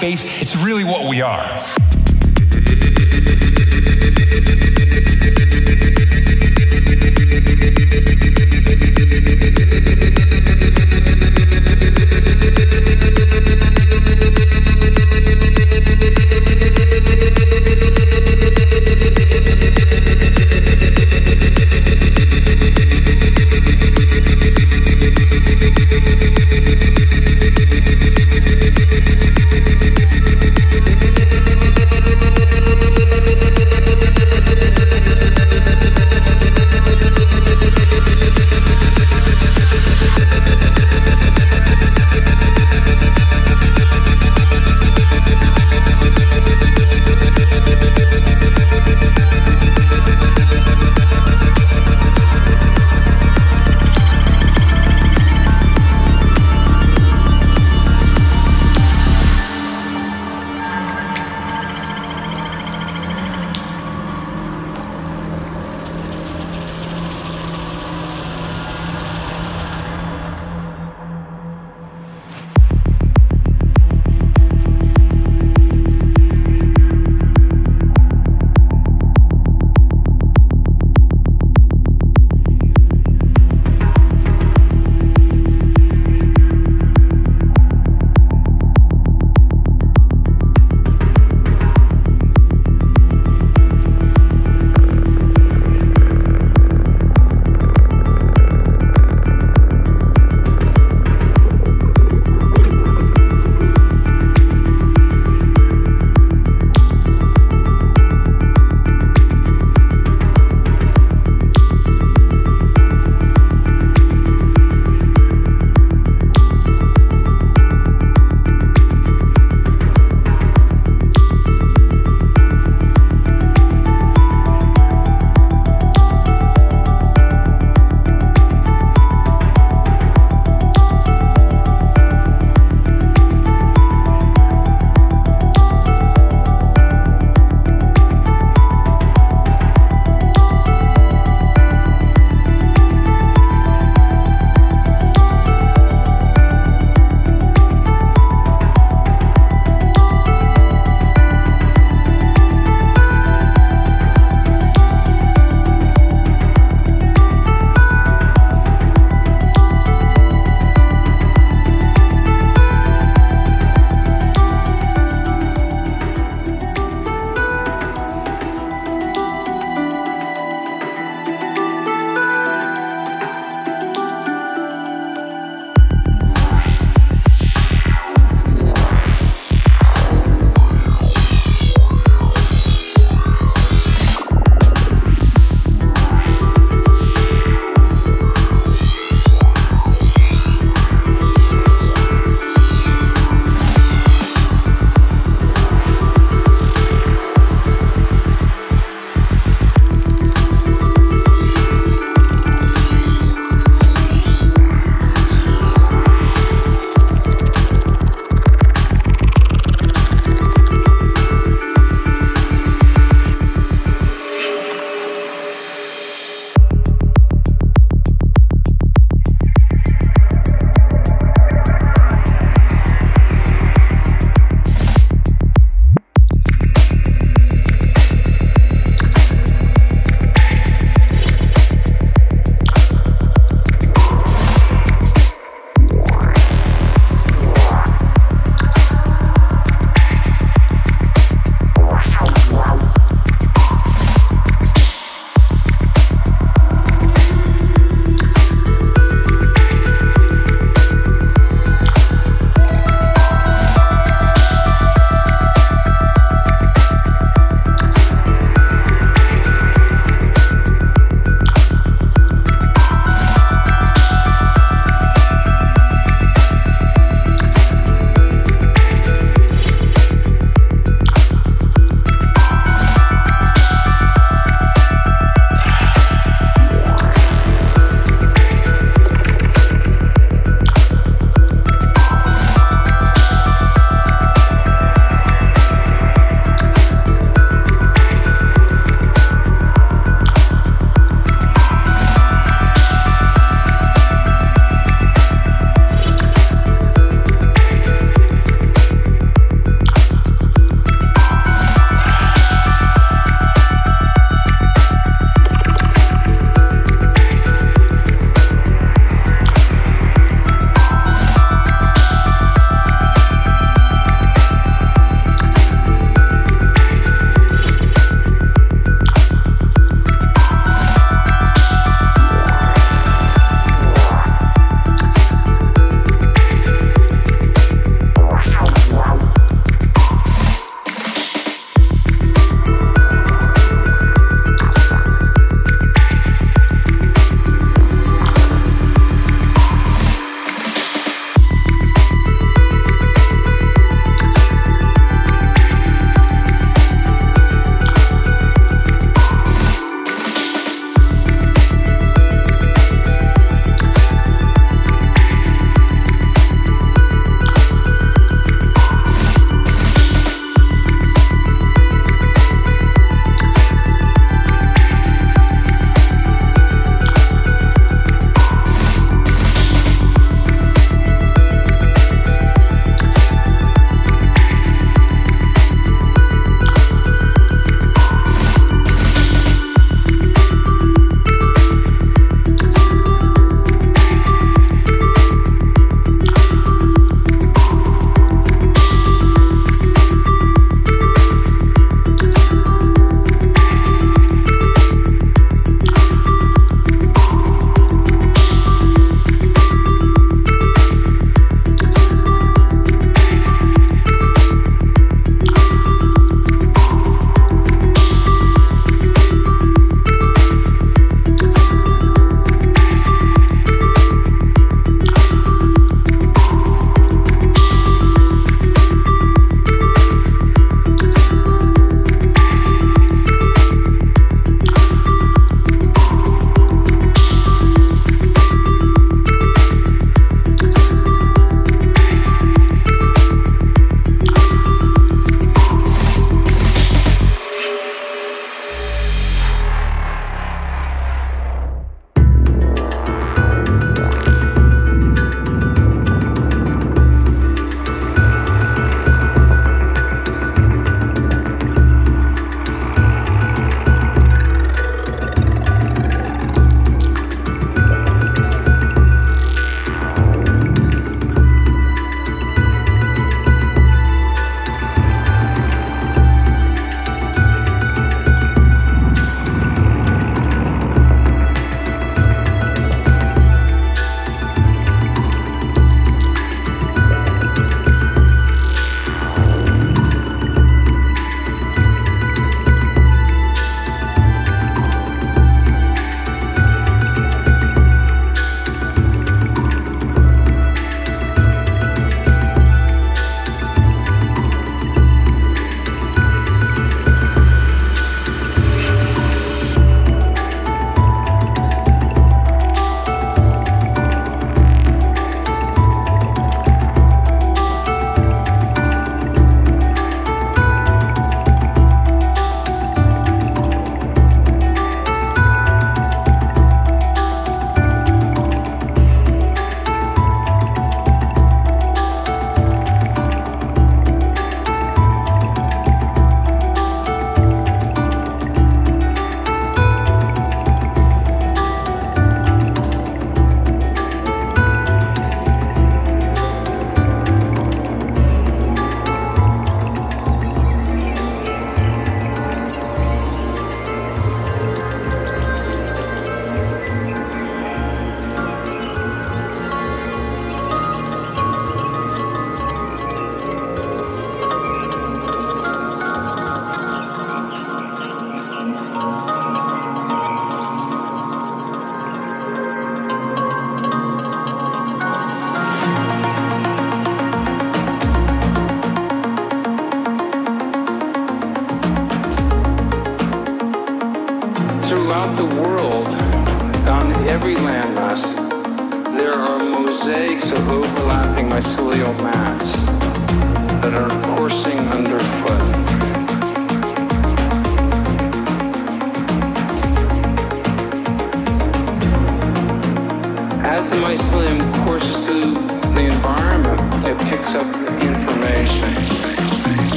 space. It's really